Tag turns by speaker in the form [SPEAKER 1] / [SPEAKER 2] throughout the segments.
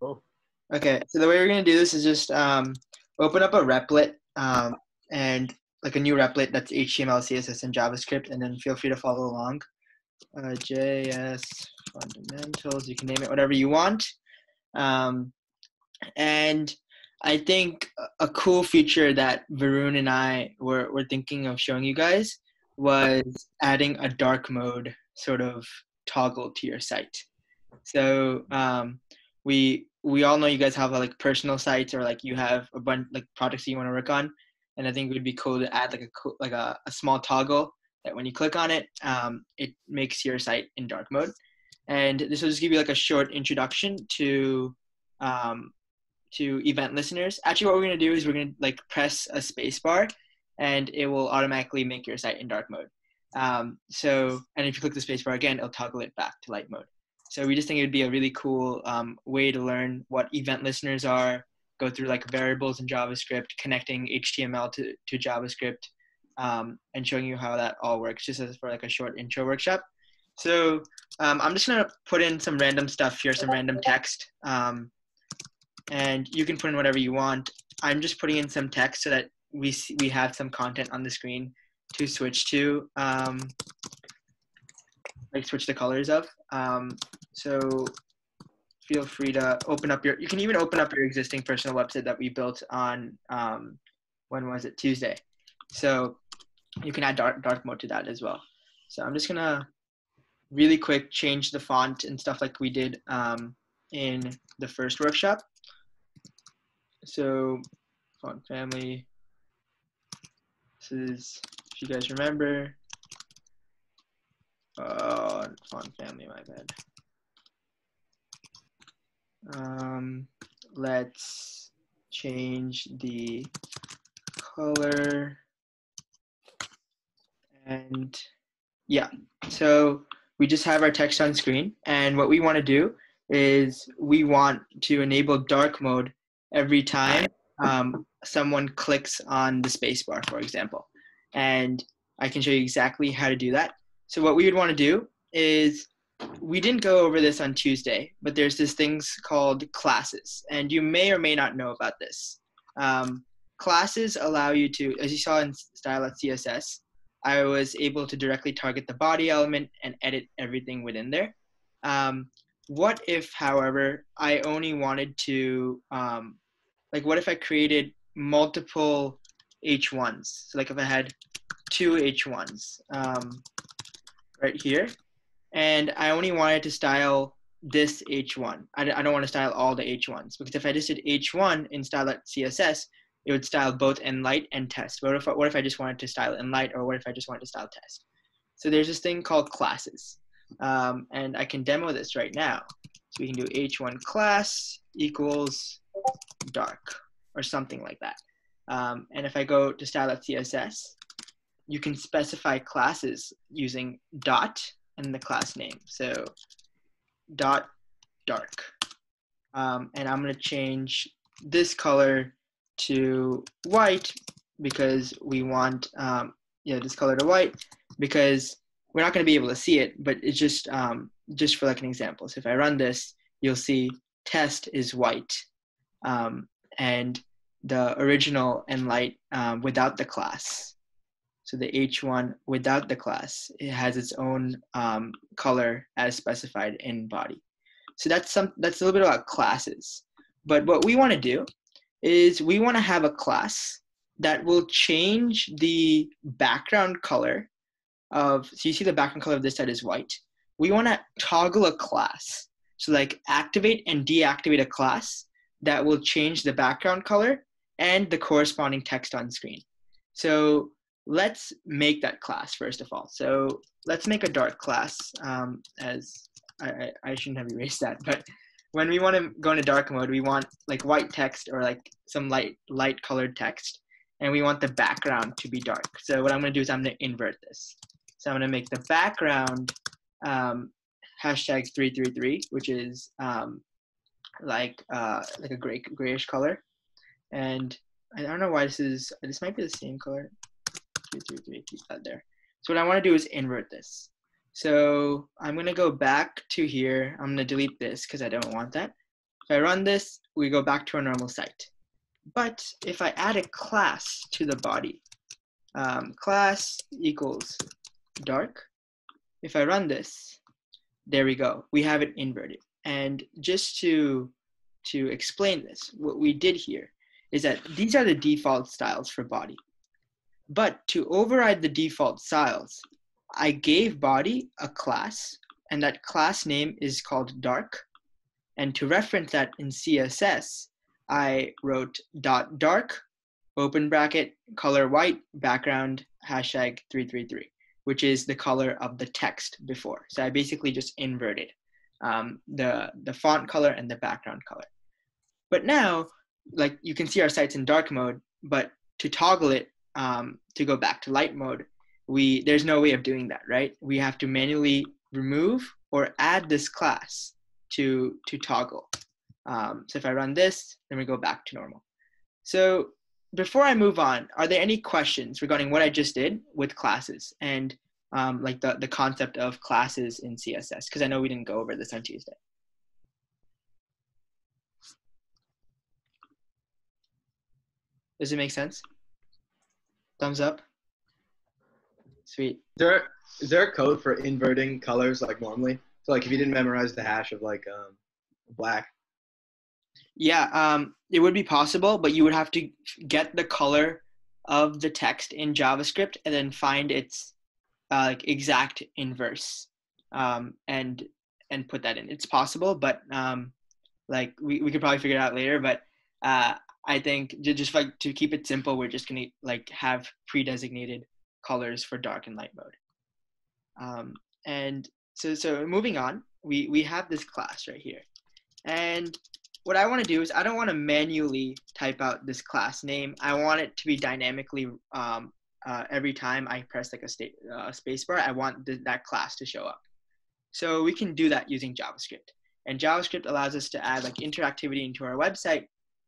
[SPEAKER 1] Cool.
[SPEAKER 2] Okay, so the way we're gonna do this is just um, open up a replit um, and like a new replit that's HTML, CSS, and JavaScript, and then feel free to follow along. Uh, JS fundamentals, you can name it whatever you want. Um, and I think a cool feature that Varun and I were, were thinking of showing you guys was adding a dark mode sort of toggle to your site. So um, we we all know you guys have like personal sites or like you have a bunch like projects that you want to work on, and I think it would be cool to add like a like a, a small toggle that when you click on it, um, it makes your site in dark mode. And this will just give you like a short introduction to um, to event listeners. Actually, what we're gonna do is we're gonna like press a space bar, and it will automatically make your site in dark mode. Um, so, and if you click the space bar again, it'll toggle it back to light mode. So we just think it would be a really cool um, way to learn what event listeners are, go through like variables in JavaScript, connecting HTML to, to JavaScript, um, and showing you how that all works, just as for like a short intro workshop. So um, I'm just gonna put in some random stuff here, some random text, um, and you can put in whatever you want. I'm just putting in some text so that we see, we have some content on the screen to switch to, um, like switch the colors of. So feel free to open up your, you can even open up your existing personal website that we built on, um, when was it, Tuesday. So you can add dark, dark mode to that as well. So I'm just gonna really quick change the font and stuff like we did um, in the first workshop. So font family, this is, if you guys remember, uh, font family, my bad. Um, let's change the color and yeah, so we just have our text on screen. And what we want to do is we want to enable dark mode every time um, someone clicks on the spacebar, for example. And I can show you exactly how to do that. So what we would want to do is we didn't go over this on Tuesday, but there's this things called classes, and you may or may not know about this. Um, classes allow you to, as you saw in style.css, I was able to directly target the body element and edit everything within there. Um, what if, however, I only wanted to, um, like, what if I created multiple H1s? So, like, if I had two H1s um, right here, and I only wanted to style this H1. I, I don't want to style all the H1s because if I just did H1 in style.css, it would style both Enlight and test. What if, what if I just wanted to style Enlight or what if I just wanted to style test? So there's this thing called classes. Um, and I can demo this right now. So we can do h1 class equals dark or something like that. Um, and if I go to style.css, you can specify classes using dot and the class name. So dot dark. Um, and I'm going to change this color to white because we want um, yeah this color to white because we're not going to be able to see it, but it's just um, just for like an example. So if I run this, you'll see test is white, um, and the original Enlight um, without the class. So the H1 without the class, it has its own um, color as specified in body. So that's some that's a little bit about classes. But what we want to do is we want to have a class that will change the background color of so you see the background color of this side is white we want to toggle a class so like activate and deactivate a class that will change the background color and the corresponding text on screen so let's make that class first of all so let's make a dark class um, as I, I shouldn't have erased that but when we want to go into dark mode, we want like white text or like some light light colored text, and we want the background to be dark. So what I'm going to do is I'm going to invert this. So I'm going to make the background um, hashtag 333, which is um, like uh, like a gray grayish color, and I don't know why this is. This might be the same color. 333, keep that there. So what I want to do is invert this. So I'm gonna go back to here. I'm gonna delete this because I don't want that. If I run this, we go back to our normal site. But if I add a class to the body, um, class equals dark, if I run this, there we go. We have it inverted. And just to, to explain this, what we did here is that these are the default styles for body. But to override the default styles, I gave body a class, and that class name is called dark. And to reference that in CSS, I wrote dot dark, open bracket, color white, background, hashtag 333, which is the color of the text before. So I basically just inverted um, the, the font color and the background color. But now, like you can see our site's in dark mode, but to toggle it um, to go back to light mode, we there's no way of doing that, right? We have to manually remove or add this class to to toggle. Um, so if I run this, then we go back to normal. So before I move on, are there any questions regarding what I just did with classes and um, like the, the concept of classes in CSS? Because I know we didn't go over this on Tuesday. Does it make sense? Thumbs up. Sweet.
[SPEAKER 1] Is there is there a code for inverting colors like normally? So like if you didn't memorize the hash of like um, black.
[SPEAKER 2] Yeah, um, it would be possible, but you would have to get the color of the text in JavaScript and then find its uh, like exact inverse um, and and put that in. It's possible, but um, like we, we could probably figure it out later. But uh, I think just like to keep it simple, we're just gonna like have pre-designated colors for dark and light mode. Um, and so, so moving on, we, we have this class right here. And what I want to do is I don't want to manually type out this class name. I want it to be dynamically um, uh, every time I press like a state, uh, spacebar, I want th that class to show up. So we can do that using JavaScript. And JavaScript allows us to add like interactivity into our website.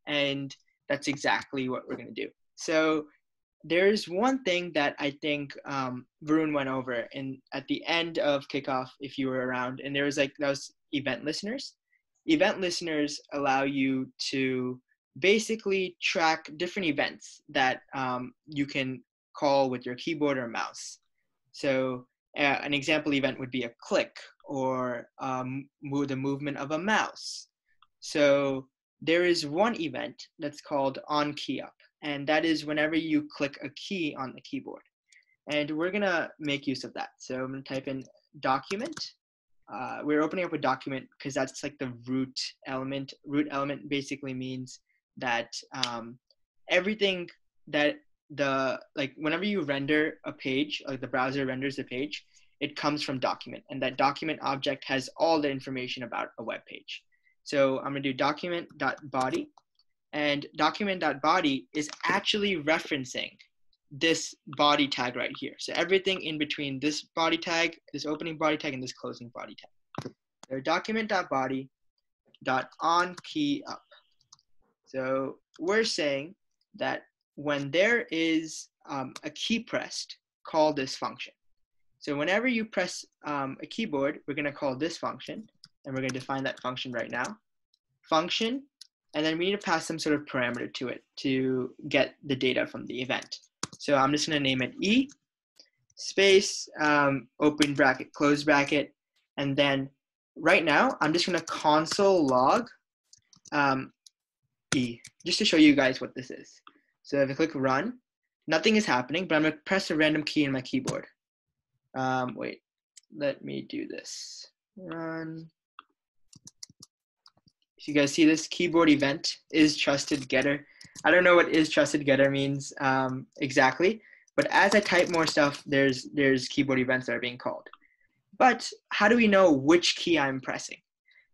[SPEAKER 2] And that's exactly what we're going to do. So there's one thing that I think um, Varun went over in at the end of kickoff, if you were around, and there was like those event listeners. Event listeners allow you to basically track different events that um, you can call with your keyboard or mouse. So uh, an example event would be a click or um, move the movement of a mouse. So there is one event that's called on key up and that is whenever you click a key on the keyboard. And we're gonna make use of that. So I'm gonna type in document. Uh, we're opening up a document because that's like the root element. Root element basically means that um, everything that the like whenever you render a page, like the browser renders a page, it comes from document, and that document object has all the information about a web page. So I'm gonna do document.body, and document.body is actually referencing this body tag right here. So everything in between this body tag, this opening body tag, and this closing body tag. So document.body dot on key up. So we're saying that when there is um, a key pressed, call this function. So whenever you press um, a keyboard, we're going to call this function, and we're going to define that function right now. Function and then we need to pass some sort of parameter to it to get the data from the event. So I'm just gonna name it E space, um, open bracket, close bracket, and then right now I'm just gonna console log um, E, just to show you guys what this is. So if I click run, nothing is happening, but I'm gonna press a random key in my keyboard. Um, wait, let me do this. Run you guys see this keyboard event is trusted getter. I don't know what is trusted getter means um, exactly, but as I type more stuff, there's there's keyboard events that are being called. But how do we know which key I'm pressing?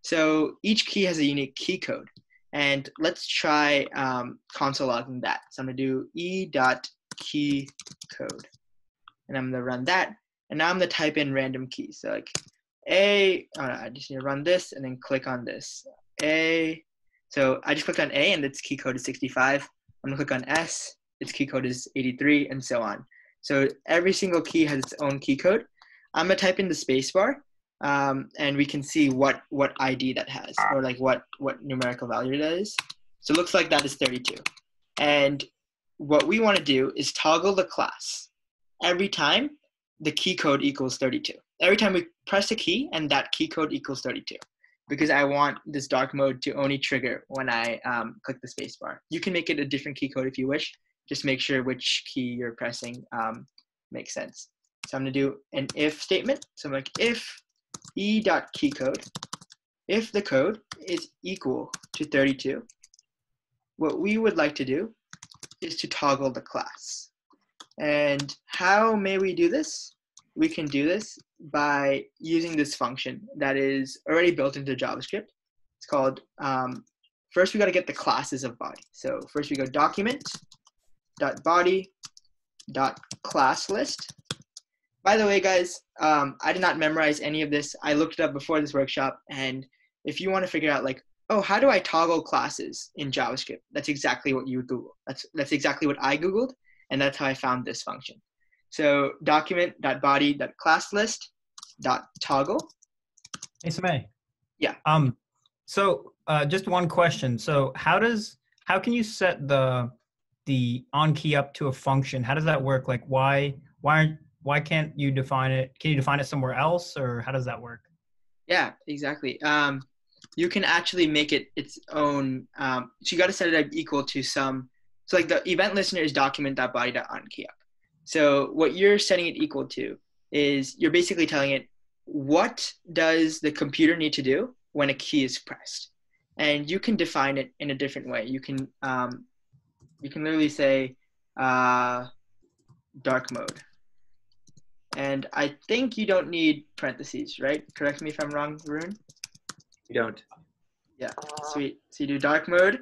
[SPEAKER 2] So each key has a unique key code, and let's try um, console logging that. So I'm gonna do e dot key code, and I'm gonna run that, and now I'm gonna type in random keys. So like a, oh no, I just need to run this and then click on this. A. So I just clicked on A and its key code is 65. I'm gonna click on S, its key code is 83, and so on. So every single key has its own key code. I'm gonna type in the spacebar um, and we can see what what ID that has or like what what numerical value that is. So it looks like that is 32. And what we want to do is toggle the class every time the key code equals 32. Every time we press a key and that key code equals 32 because I want this dark mode to only trigger when I um, click the spacebar. You can make it a different key code if you wish. Just make sure which key you're pressing um, makes sense. So I'm gonna do an if statement. So I'm like if e dot key code, if the code is equal to 32, what we would like to do is to toggle the class. And how may we do this? We can do this by using this function that is already built into JavaScript. It's called, um, first we gotta get the classes of body. So first we go document dot body dot class list. By the way, guys, um, I did not memorize any of this. I looked it up before this workshop, and if you want to figure out like oh, how do I toggle classes in JavaScript? That's exactly what you Google. That's, that's exactly what I Googled, and that's how I found this function. So document.body.classlist.toggle.
[SPEAKER 3] Hey, Samay.
[SPEAKER 2] Yeah.
[SPEAKER 3] Um, so uh, just one question. So how does, how can you set the, the on key up to a function? How does that work? Like why, why, why can't you define it? Can you define it somewhere else or how does that work?
[SPEAKER 2] Yeah, exactly. Um, you can actually make it its own. Um, so you got to set it up equal to some. So like the event listener is document.body.onKeyUp. So what you're setting it equal to is you're basically telling it what does the computer need to do when a key is pressed, and you can define it in a different way. You can um, you can literally say uh, dark mode. And I think you don't need parentheses, right? Correct me if I'm wrong, Varun.
[SPEAKER 1] You don't.
[SPEAKER 2] Yeah, sweet. So you do dark mode,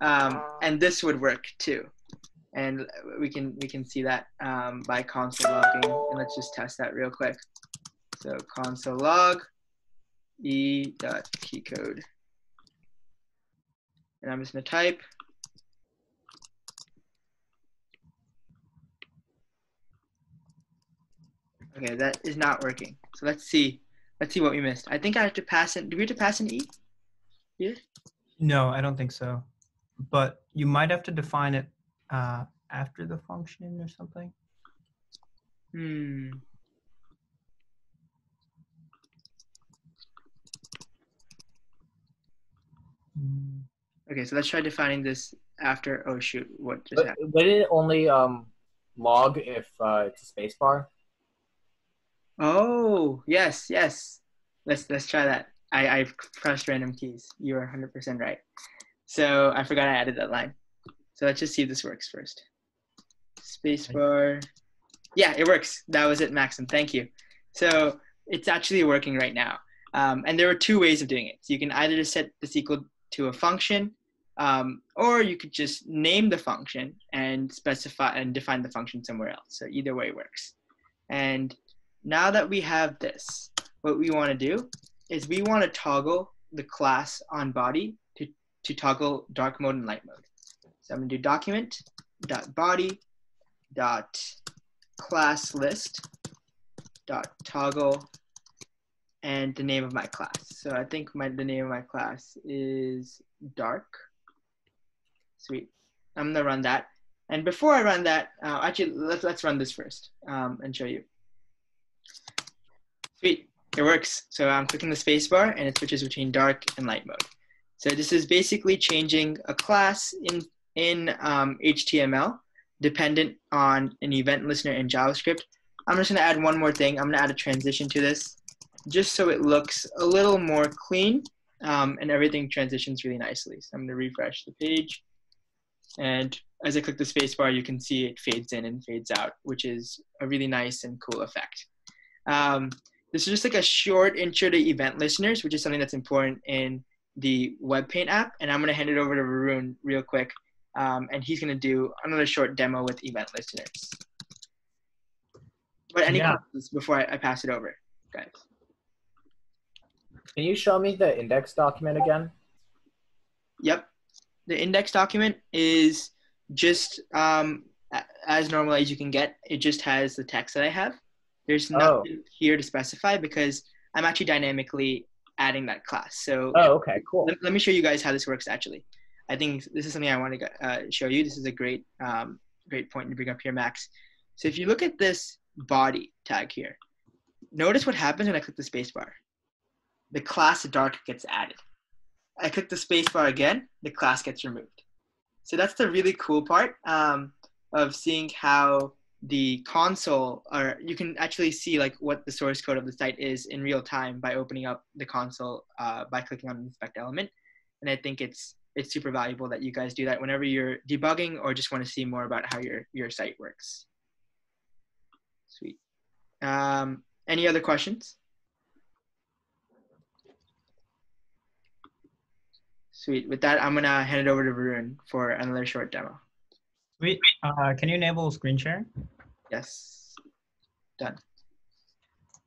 [SPEAKER 2] um, and this would work too. And we can we can see that um, by console logging. And let's just test that real quick. So console log e dot key code, and I'm just gonna type. Okay, that is not working. So let's see Let's see what we missed. I think I have to pass in. Do we have to pass an E? Yeah.
[SPEAKER 3] No, I don't think so. But you might have to define it uh, after the function or something.
[SPEAKER 2] Hmm.
[SPEAKER 3] Hmm.
[SPEAKER 2] Okay, so let's try defining this after. Oh shoot! What just
[SPEAKER 4] But
[SPEAKER 2] happened?
[SPEAKER 4] would it only um log if uh, it's a spacebar?
[SPEAKER 2] Oh yes, yes. Let's let's try that. I I pressed random keys. You are 100% right. So I forgot I added that line. So let's just see if this works first. Spacebar. Yeah, it works. That was it, Maxim. Thank you. So it's actually working right now. Um, and there are two ways of doing it. So you can either just set this equal to a function, um, or you could just name the function and specify and define the function somewhere else. So either way works. And now that we have this, what we want to do is we want to toggle the class on body to, to toggle dark mode and light mode. So I'm to do document dot body dot class list dot toggle and the name of my class. So I think my the name of my class is dark. Sweet. I'm gonna run that. And before I run that, uh, actually let's let's run this first um, and show you. Sweet, it works. So I'm clicking the spacebar and it switches between dark and light mode. So this is basically changing a class in in um, HTML dependent on an event listener in JavaScript. I'm just gonna add one more thing. I'm gonna add a transition to this just so it looks a little more clean um, and everything transitions really nicely. So I'm gonna refresh the page. And as I click the spacebar, you can see it fades in and fades out, which is a really nice and cool effect. Um, this is just like a short intro to event listeners, which is something that's important in the WebPaint app. And I'm gonna hand it over to Varun real quick. Um, and he's gonna do another short demo with event listeners. But any
[SPEAKER 3] Yeah.
[SPEAKER 2] questions before I, I pass it over, guys?
[SPEAKER 4] Can you show me the index document again?
[SPEAKER 2] Yep. The index document is just um, as normal as you can get. It just has the text that I have. There's
[SPEAKER 4] Oh.
[SPEAKER 2] nothing here to specify because I'm actually dynamically adding that class. So
[SPEAKER 4] Oh, okay, cool.
[SPEAKER 2] let, let me show you guys how this works actually. I think this is something I want to uh, show you. This is a great, um, great point to bring up here, Max. So if you look at this body tag here, notice what happens when I click the spacebar. The class dark gets added. I click the spacebar again, the class gets removed. So that's the really cool part um, of seeing how the console, or you can actually see like what the source code of the site is in real time by opening up the console uh, by clicking on inspect element. And I think it's it's super valuable that you guys do that whenever you're debugging or just want to see more about how your your site works. Sweet. Um, any other questions? Sweet. With that, I'm gonna hand it over to Varun for another short demo.
[SPEAKER 3] Sweet. Uh, can you enable screen sharing?
[SPEAKER 2] Yes. Done.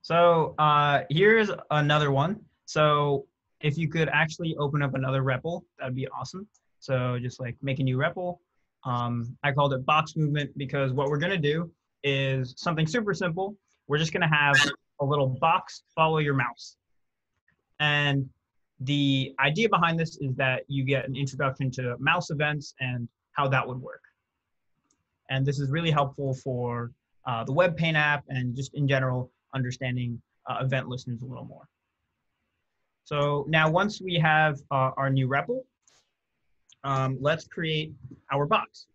[SPEAKER 3] So uh, here's another one. So if you could actually open up another REPL, that'd be awesome. So just like make a new REPL. Um, I called it box movement because what we're gonna do is something super simple. We're just gonna have a little box follow your mouse. And the idea behind this is that you get an introduction to mouse events and how that would work. And this is really helpful for uh, the WebPaint app and just in general understanding uh, event listeners a little more. So now once we have uh, our new REPL, um, let's create our box.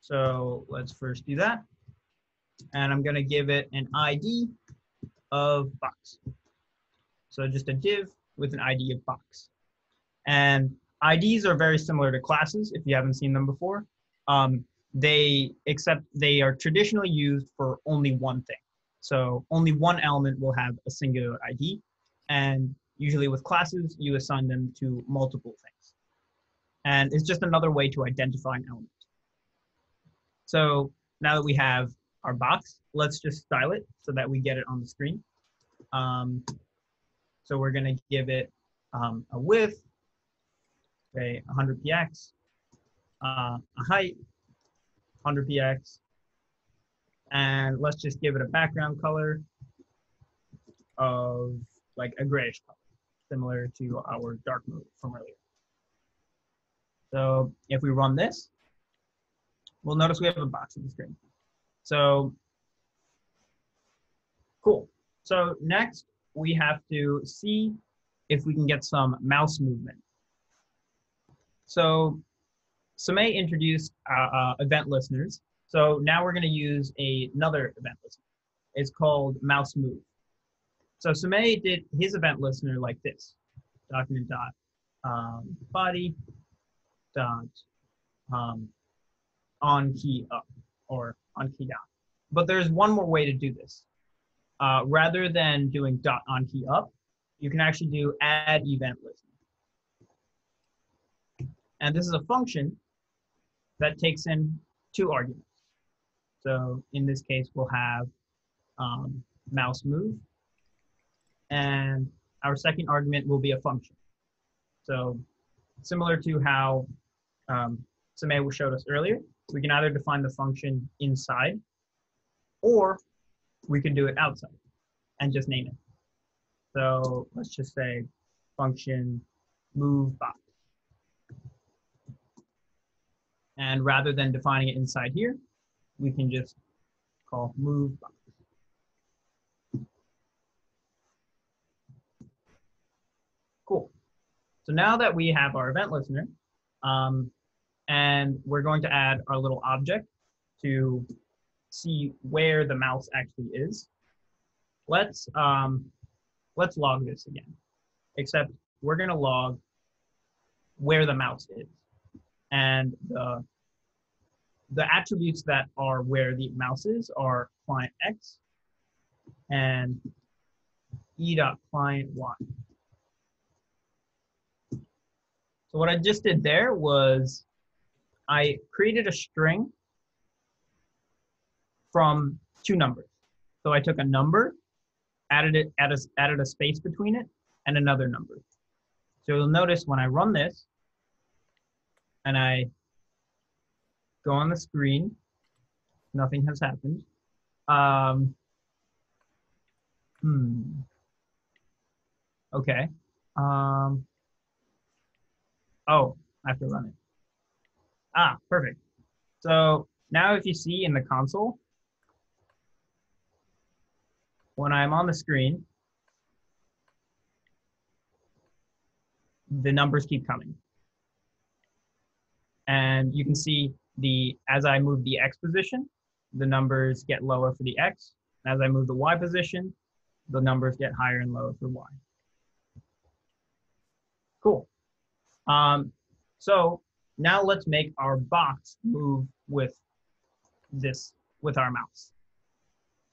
[SPEAKER 3] So let's first do that. And I'm gonna give it an ID of box. So just a div with an ID of box. And IDs are very similar to classes if you haven't seen them before. Um, they, except they are traditionally used for only one thing. So only one element will have a singular ID. And usually with classes, you assign them to multiple things. And it's just another way to identify an element. So now that we have our box, let's just style it so that we get it on the screen. Um, so we're gonna give it um, a width, say 100 px, uh, a height, 100 px, and let's just give it a background color of like a grayish color, similar to our dark mode from earlier. So if we run this, we'll notice we have a box on the screen. So cool. So next we have to see if we can get some mouse movement. So Samay introduced uh, uh, event listeners. So now we're going to use a, another event listener. It's called mouse move. So Samay did his event listener like this, document dot um, body dot um, on key up or on key down. But there's one more way to do this. Uh, rather than doing dot on key up, you can actually do add event listener. And this is a function that takes in two arguments. So in this case, we'll have um, mouse move, and our second argument will be a function. So similar to how um, showed us earlier, we can either define the function inside, or we can do it outside and just name it. So let's just say function move box. And rather than defining it inside here, we can just call move box. Cool. So now that we have our event listener, um, and we're going to add our little object to see where the mouse actually is. Let's um, let's log this again, except we're gonna log where the mouse is, and the the attributes that are where the mouse is are client X and e dot client Y. So what I just did there was I created a string from two numbers. So I took a number, added it, added, added a space between it, and another number. So you'll notice when I run this, and I go on the screen, nothing has happened. Um, hmm. Okay. Um, oh, I have to run it. Ah, perfect. So now if you see in the console, when I'm on the screen, the numbers keep coming. And you can see the as I move the X position, the numbers get lower for the X. As I move the Y position, the numbers get higher and lower for Y. Cool. Um, so now let's make our box move with this, with our mouse.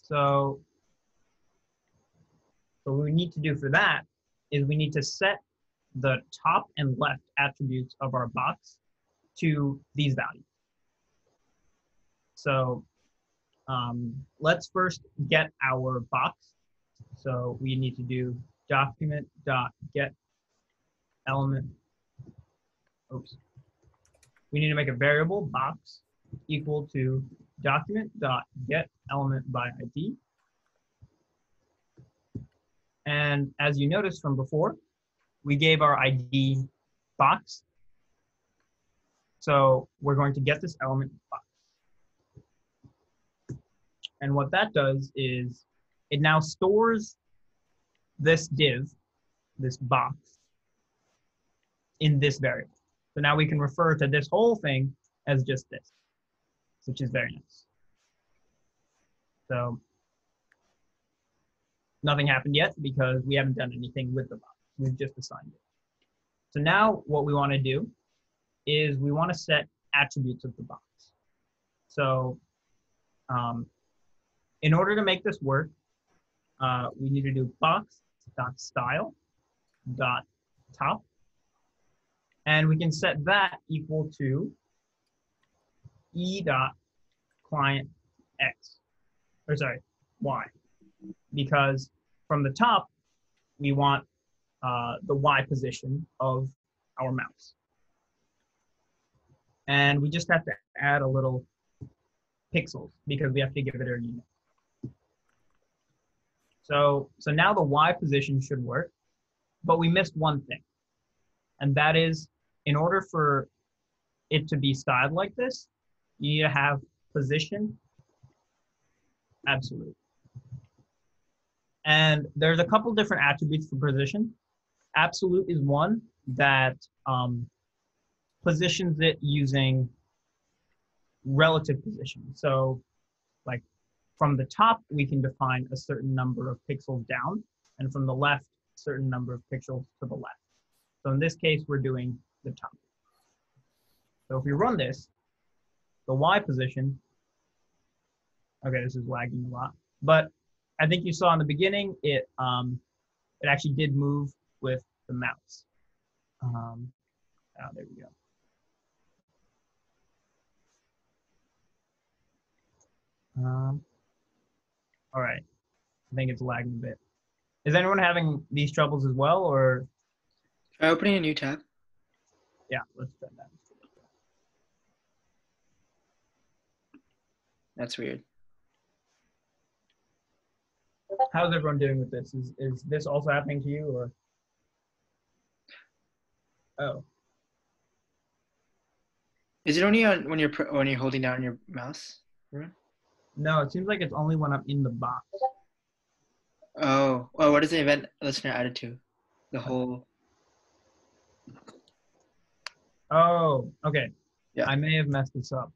[SPEAKER 3] So, what we need to do for that is we need to set the top and left attributes of our box to these values. So um, let's first get our box. So we need to do document dot get element. Oops. We need to make a variable box equal to document dot get element by ID. And as you noticed from before, we gave our ID box. So we're going to get this element box. And what that does is it now stores this div, this box, in this variable. So now we can refer to this whole thing as just this, which is very nice. So nothing happened yet because we haven't done anything with the box. We've just assigned it. So now what we want to do is we want to set attributes of the box. So um, in order to make this work, uh, we need to do box dot style dot top, and we can set that equal to e dot client x, or sorry, y, because from the top we want uh, the y position of our mouse, and we just have to add a little pixels because we have to give it a unit. So, so now the Y position should work, but we missed one thing. And that is, in order for it to be styled like this, you need to have position absolute. And there's a couple different attributes for position. Absolute is one that um, positions it using relative position. So like from the top, we can define a certain number of pixels down, and from the left, certain number of pixels to the left. So in this case, we're doing the top. So if we run this, the Y position, okay, this is lagging a lot, but I think you saw in the beginning, it, um, it actually did move with the mouse. Um, oh, there we go. Um, all right. I think it's lagging a bit. Is anyone having these troubles as well, or?
[SPEAKER 2] Try opening a new tab.
[SPEAKER 3] Yeah, let's try that.
[SPEAKER 2] That's weird.
[SPEAKER 3] How's everyone doing with this? Is is this also happening to you, or? Oh,
[SPEAKER 2] Is it only on when you're when you're holding down your mouse?
[SPEAKER 3] no, it seems like it's only when I'm in the box.
[SPEAKER 2] Oh, oh, what is the event listener added to? The whole.
[SPEAKER 3] Oh, okay.
[SPEAKER 2] Yeah.
[SPEAKER 3] I may have messed this up.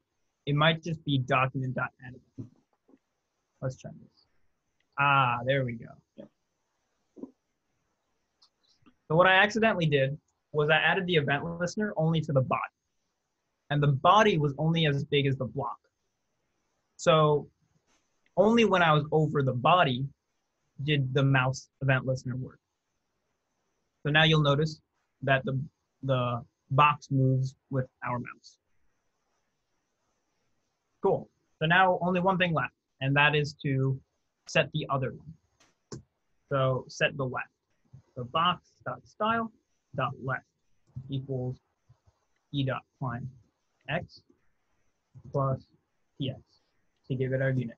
[SPEAKER 3] It might just be document.edit. Let's try this. Ah, there we go. So what I accidentally did was I added the event listener only to the body. And the body was only as big as the block. So only when I was over the body did the mouse event listener work. So now you'll notice that the, the box moves with our mouse. Cool. So now only one thing left, and that is to set the other one. So set the left. So box dot style dot left equals e dot client x plus px to give it our unit.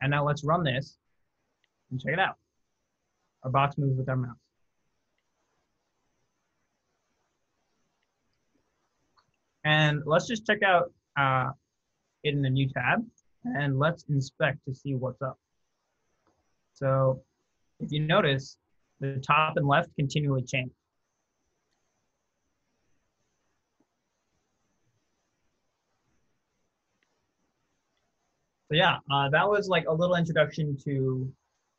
[SPEAKER 3] And now let's run this and check it out. Our box moves with our mouse. And let's just check out uh, it in the new tab and let's inspect to see what's up. So if you notice, the top and left continually change. So yeah, uh, that was like a little introduction to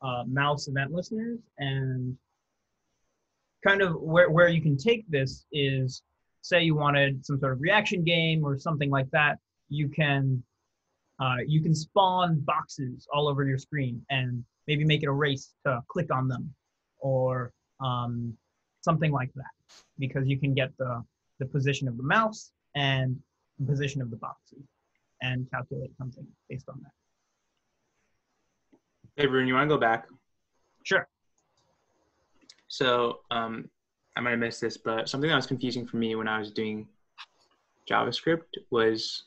[SPEAKER 3] uh, mouse event listeners and kind of where, where you can take this is say you wanted some sort of reaction game or something like that, you can uh, you can spawn boxes all over your screen and maybe make it a race to click on them or um, something like that because you can get the, the position of the mouse and the position of the boxes and calculate something based on that.
[SPEAKER 5] Hey, Varun, you want to go back?
[SPEAKER 3] Sure.
[SPEAKER 5] So um, I might have missed this, but something that was confusing for me when I was doing JavaScript was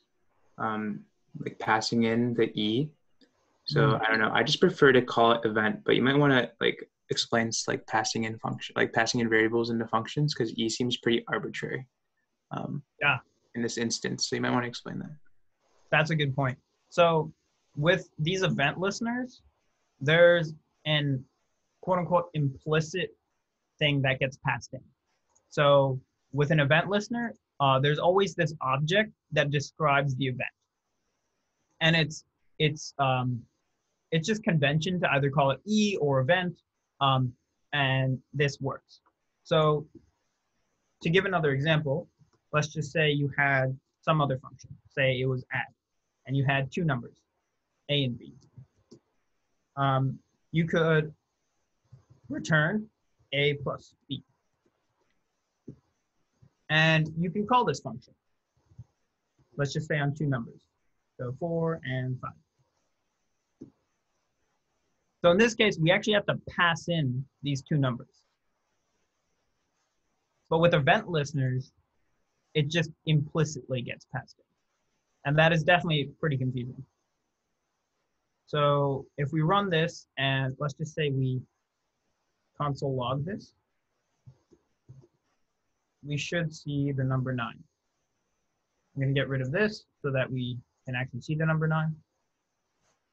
[SPEAKER 5] um, like passing in the E. So
[SPEAKER 3] Mhm.
[SPEAKER 5] I don't know. I just prefer to call it event, but you might want to like explain like passing in function, like passing in variables into functions, because E seems pretty arbitrary. Um,
[SPEAKER 3] Yeah.
[SPEAKER 5] In this instance, so you might want to explain that.
[SPEAKER 3] That's a good point. So with these event listeners, there's an quote unquote implicit thing that gets passed in. So with an event listener, uh, there's always this object that describes the event. And it's it's um, it's just convention to either call it E or event, um, and this works. So to give another example, let's just say you had some other function. Say it was add, and you had two numbers, A and B. Um, you could return A plus B. And you can call this function. Let's just say on two numbers. So four and five. So in this case, we actually have to pass in these two numbers. But with event listeners, it just implicitly gets passed in. And that is definitely pretty confusing. So if we run this and let's just say we console log this, we should see the number nine. I'm gonna get rid of this so that we can actually see the number nine.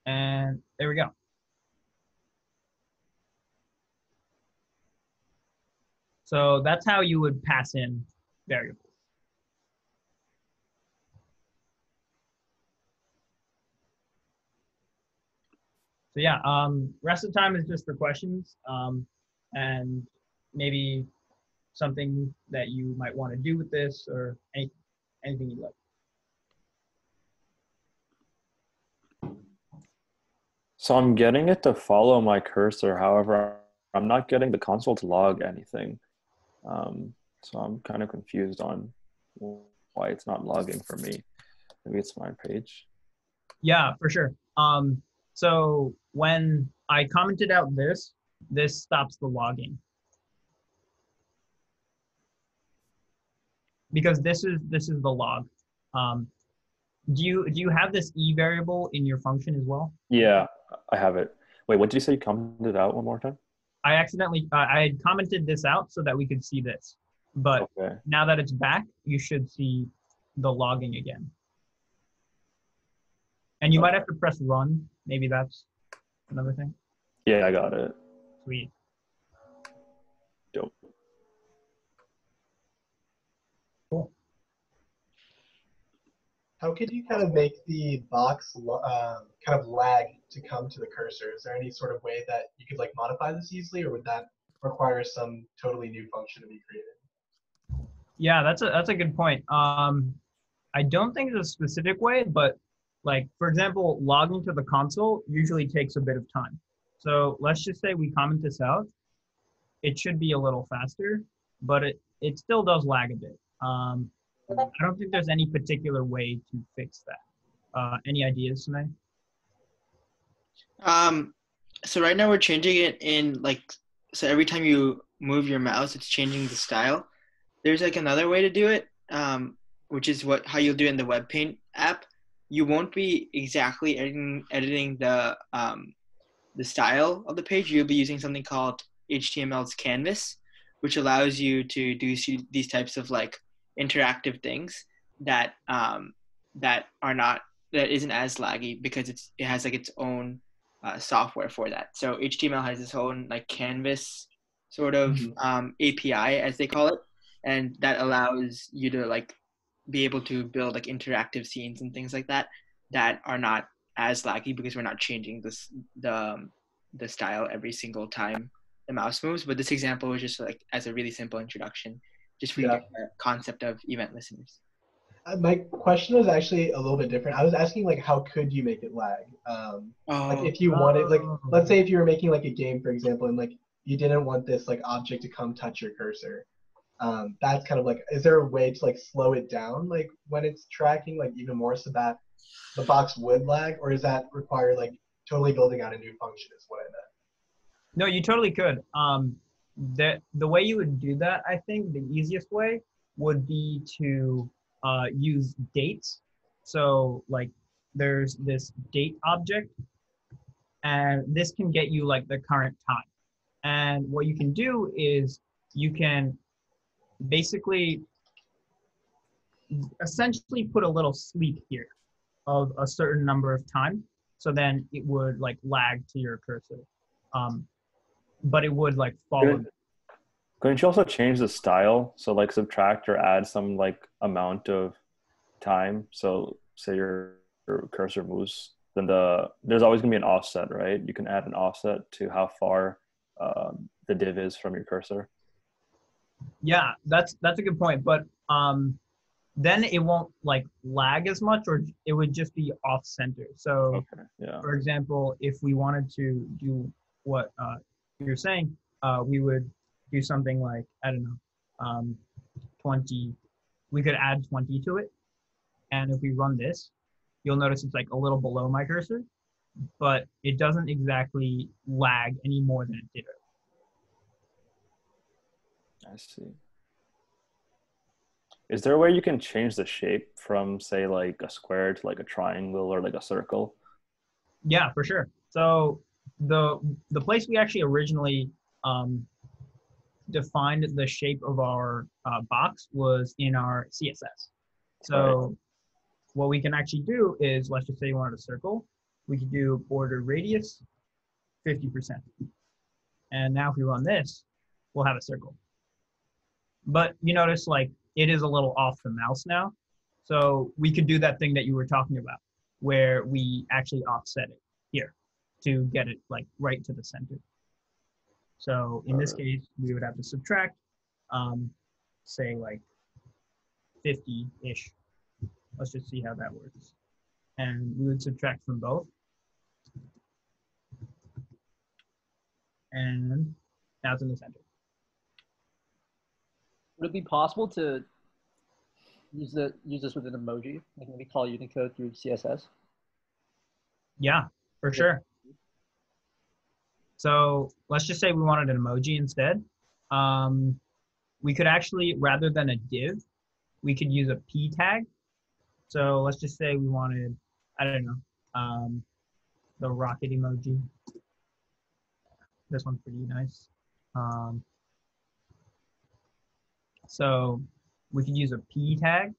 [SPEAKER 3] And there we go. So that's how you would pass in variables. So yeah, um, rest of the time is just for questions um, and maybe something that you might want to do with this or any, anything you'd like.
[SPEAKER 6] So I'm getting it to follow my cursor. However, I'm not getting the console to log anything. Um, so I'm kind of confused on why it's not logging for me. Maybe it's my page.
[SPEAKER 3] Yeah, for sure. Um, so when I commented out this, this stops the logging. Because this is this is the log. Um, do you do you have this e variable in your function as well?
[SPEAKER 6] Yeah, I have it. Wait, what did you say you commented out one more time?
[SPEAKER 3] I accidentally uh, I had commented this out so that we could see this, but
[SPEAKER 6] Okay.
[SPEAKER 3] now that it's back, you should see the logging again. And you might have to press run. Maybe that's another thing.
[SPEAKER 6] Yeah, I got it.
[SPEAKER 3] Sweet.
[SPEAKER 6] Dope.
[SPEAKER 3] Cool.
[SPEAKER 7] How could you kind of make the box um, kind of lag to come to the cursor? Is there any sort of way that you could like modify this easily, or would that require some totally new function to be created?
[SPEAKER 3] Yeah, that's a that's a good point. Um, I don't think there's a specific way, but like for example, logging to the console usually takes a bit of time. So let's just say we comment this out. It should be a little faster, but it it still does lag a bit. Um, I don't think there's any particular way to fix that. Uh, any ideas, Samay?
[SPEAKER 2] Um, so right now we're changing it in like so every time you move your mouse, it's changing the style. There's like another way to do it, um, which is what how you'll do it in the WebPaint app. You won't be exactly editing editing the um, the style of the page. You'll be using something called HTML's canvas, which allows you to do these types of like interactive things that um, that are not that isn't as laggy because it's it has like its own uh, software for that. So HTML has its own like canvas sort of
[SPEAKER 7] Mhm.
[SPEAKER 2] um, API as they call it, and that allows you to like be able to build like interactive scenes and things like that that are not as laggy because we're not changing this the um, the style every single time the mouse moves. But this example was just like as a really simple introduction, just for
[SPEAKER 7] Yeah.
[SPEAKER 2] the concept of event listeners.
[SPEAKER 7] Uh, My question was actually a little bit different. I was asking like, how could you make it lag? Um,
[SPEAKER 2] Oh,
[SPEAKER 7] like if you wanted, like,
[SPEAKER 3] Oh.
[SPEAKER 7] let's say if you were making like a game, for example, and like you didn't want this like object to come touch your cursor. Um, that's kind of like, is there a way to like slow it down, like when it's tracking, like even more so that the box would lag, or is that require like totally building out a new function? Is what I meant.
[SPEAKER 3] No, you totally could. Um, the the way you would do that, I think, the easiest way would be to uh, use dates. So like, there's this date object, and this can get you like the current time. And what you can do is you can basically essentially put a little sleep here of a certain number of time. So then it would like lag to your cursor. Um, but it would like follow.
[SPEAKER 6] Good. Couldn't you also change the style? So like subtract or add some like amount of time. So say your, your cursor moves, then the there's always gonna be an offset, right? You can add an offset to how far um, the div is from your cursor.
[SPEAKER 3] Yeah, that's that's a good point. But um, then it won't like lag as much, or it would just be off center. So
[SPEAKER 6] Okay. Yeah.
[SPEAKER 3] for example, if we wanted to do what uh, you're saying, uh, we would do something like I don't know, um, twenty. We could add twenty to it, and if we run this, you'll notice it's like a little below my cursor, but it doesn't exactly lag any more than it did.
[SPEAKER 6] I see. Is there a way you can change the shape from say like a square to like a triangle or like a circle?
[SPEAKER 3] Yeah, for sure. So the the place we actually originally um, defined the shape of our uh, box was in our CSS. So what we can actually do is, let's just say you wanted a circle, we could do border radius 50%. And now if we run this, we'll have a circle. But you notice like it is a little off the mouse now. So we could do that thing that you were talking about where we actually offset it here to get it like right to the center. So in this case, we would have to subtract, um, say like 50-ish. Let's just see how that works. And we would subtract from both. And now it's in the center.
[SPEAKER 8] Would it be possible to use the use this with an emoji, like maybe call Unicode through CSS?
[SPEAKER 3] Yeah, for sure. So let's just say we wanted an emoji instead. Um, we could actually, rather than a div, we could use a p tag. So let's just say we wanted, I don't know, um, the rocket emoji. This one's pretty nice. Um, so we could use a p tag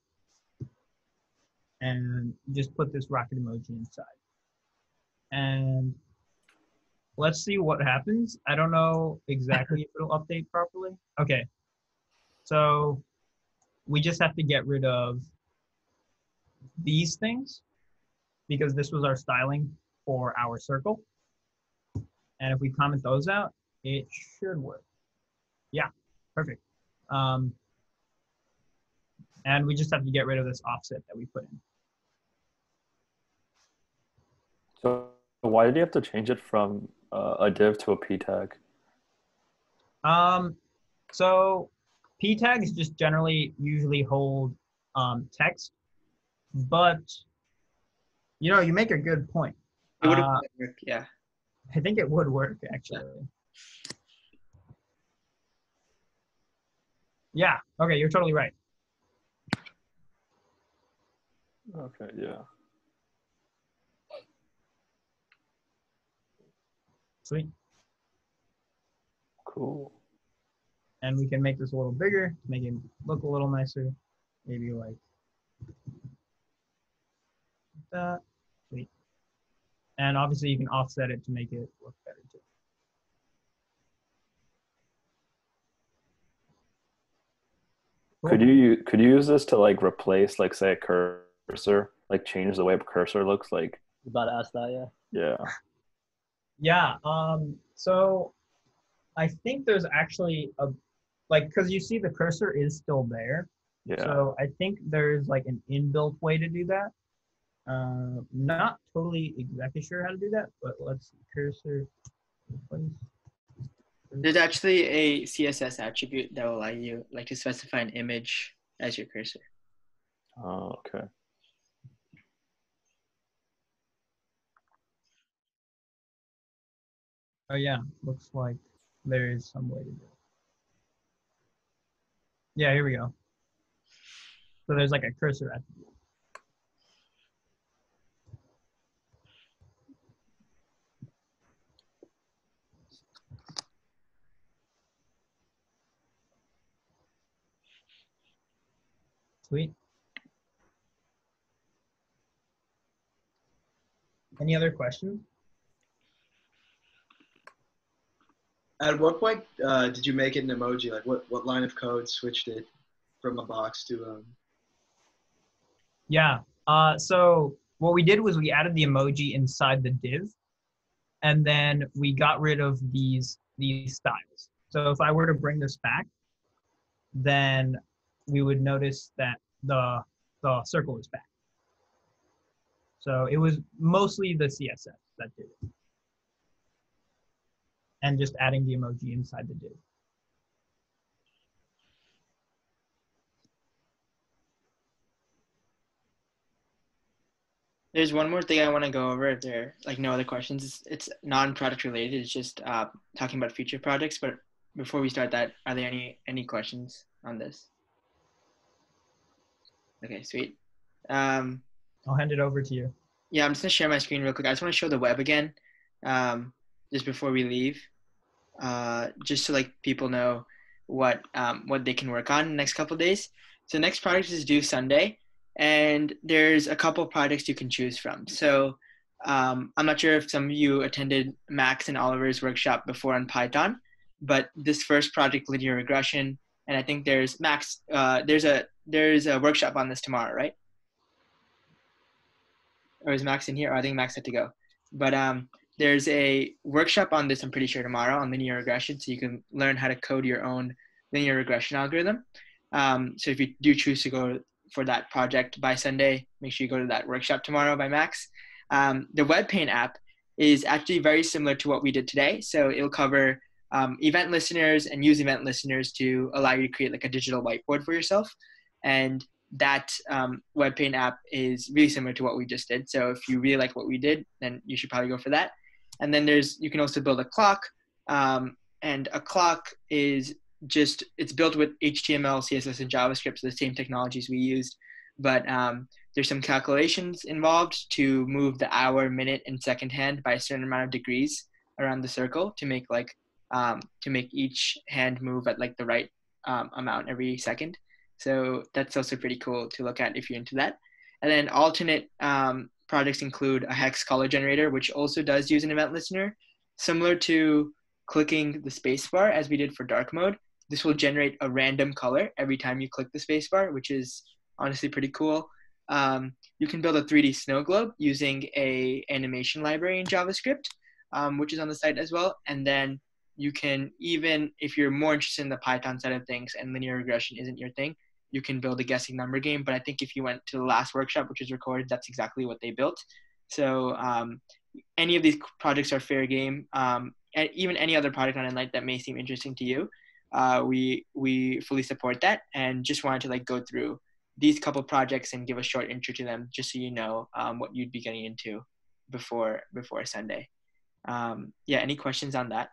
[SPEAKER 3] and just put this rocket emoji inside and let's see what happens. I don't know exactly if it'll update properly. Okay. So we just have to get rid of these things because this was our styling for our circle. And if we comment those out, it should work. Yeah, perfect. Um, and we just have to get rid of this offset that we put in.
[SPEAKER 6] So why did you have to change it from uh, a div to a p tag?
[SPEAKER 3] Um, so p tags just generally usually hold um, text, but you know you make a good point.
[SPEAKER 2] It would
[SPEAKER 3] Uh,
[SPEAKER 2] have yeah.
[SPEAKER 3] I think it would work actually. Yeah. Okay, you're totally right.
[SPEAKER 6] Okay. Yeah.
[SPEAKER 3] Sweet.
[SPEAKER 6] Cool.
[SPEAKER 3] And we can make this a little bigger, make it look a little nicer. Maybe like that. Sweet. And obviously you can offset it to make it look better too. Cool.
[SPEAKER 6] Could you could you use this to like replace like say a cursor, like change the way a cursor looks like?
[SPEAKER 8] about to ask that, yeah.
[SPEAKER 6] Yeah.
[SPEAKER 3] Yeah. Um, so I think there's actually a like because you see the cursor is still there.
[SPEAKER 6] Yeah.
[SPEAKER 3] So I think there's like an inbuilt way to do that. Uh, not totally exactly sure how to do that, but let's see. Cursor. replace.
[SPEAKER 2] There's actually a CSS attribute that will allow you like to specify an image as your cursor.
[SPEAKER 6] Oh, okay.
[SPEAKER 3] Oh yeah, looks like there is some way to do it. Yeah, here we go. So there's like a cursor attribute. Sweet. Any other questions?
[SPEAKER 1] At what point uh, did you make it an emoji? Like, what, what line of code switched it from a box to um?
[SPEAKER 3] Yeah. Uh, so what we did was we added the emoji inside the div, and then we got rid of these these styles. So if I were to bring this back, then we would notice that the the circle is back. So it was mostly the CSS that did it, and just adding the emoji inside the div.
[SPEAKER 2] There's one more thing I want to go over. If there are like no other questions, it's, it's non-product related. It's just uh, talking about future projects. But before we start that, are there any any questions on this? Okay, sweet. Um,
[SPEAKER 3] I'll hand it over to you.
[SPEAKER 2] yeah, I'm just gonna share my screen real quick. I just want to show the web again, um, just before we leave, uh, just so like people know what um, what they can work on in the next couple days. So next project is due Sunday, and there's a couple projects you can choose from. So um, I'm not sure if some of you attended Max and Oliver's workshop before on Python, but this first project, linear regression, and I think there's Max. Uh, there's a there's a workshop on this tomorrow, right? Or is Max in here? Oh, I think Max had to go. But um, there's a workshop on this. I'm pretty sure tomorrow on linear regression, so you can learn how to code your own linear regression algorithm. Um, so if you do choose to go for that project by Sunday, make sure you go to that workshop tomorrow by Max. Um, the WebPaint app is actually very similar to what we did today. So it'll cover um, event listeners and use event listeners to allow you to create like a digital whiteboard for yourself. And that um, WebPaint app is really similar to what we just did. So if you really like what we did, then you should probably go for that. And then there's you can also build a clock, um, and a clock is just it's built with HTML, CSS, and JavaScript, so the same technologies we used. But um, there's some calculations involved to move the hour, minute, and second hand by a certain amount of degrees around the circle to make like um, to make each hand move at like the right um, amount every second. So that's also pretty cool to look at if you're into that. And then alternate um, projects include a hex color generator, which also does use an event listener, similar to clicking the spacebar as we did for dark mode. This will generate a random color every time you click the spacebar, which is honestly pretty cool. Um, you can build a 3D snow globe using a animation library in JavaScript, um, which is on the site as well. And then you can even, if you're more interested in the Python side of things and linear regression isn't your thing, you can build a guessing number game. But I think if you went to the last workshop, which is recorded, that's exactly what they built. So um, any of these projects are fair game. Um, and even any other project on Enlight that may seem interesting to you, uh, we we fully support that. And just wanted to like go through these couple projects and give a short intro to them, just so you know um, what you'd be getting into before before Sunday. Um, yeah, any questions on that?